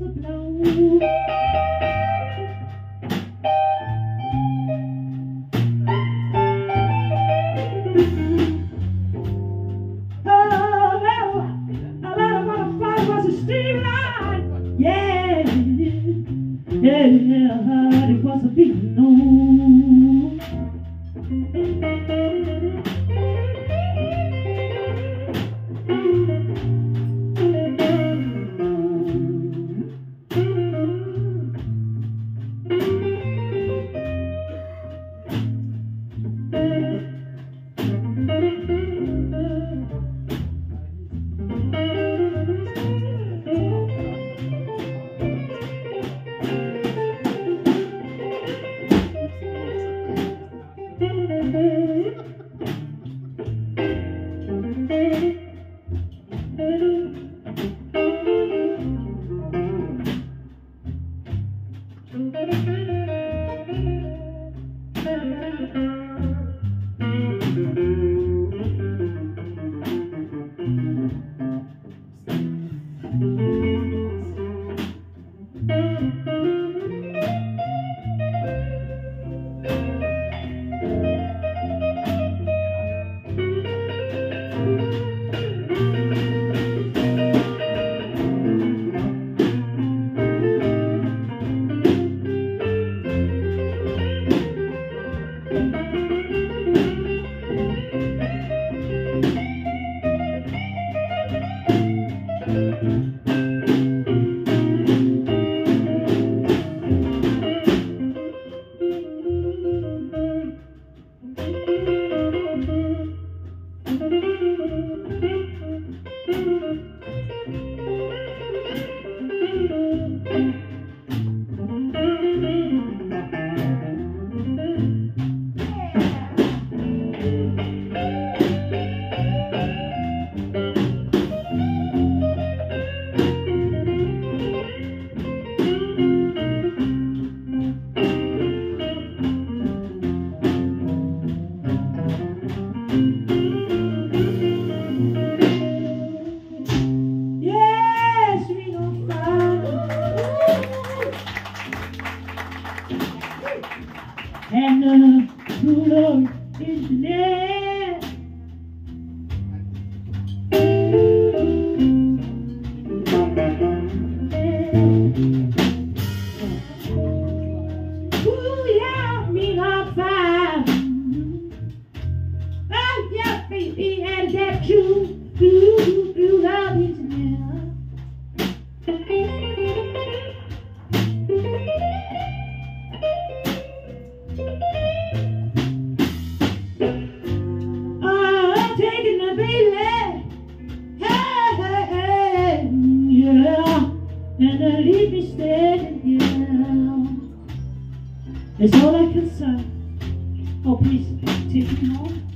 whistle blow. Yes, baby, and that true, true love is there. Ah, I'm taking the baby. Hey, hey, hey, yeah. And I leave me standing here. That's all I can say. Oh, please, take me home.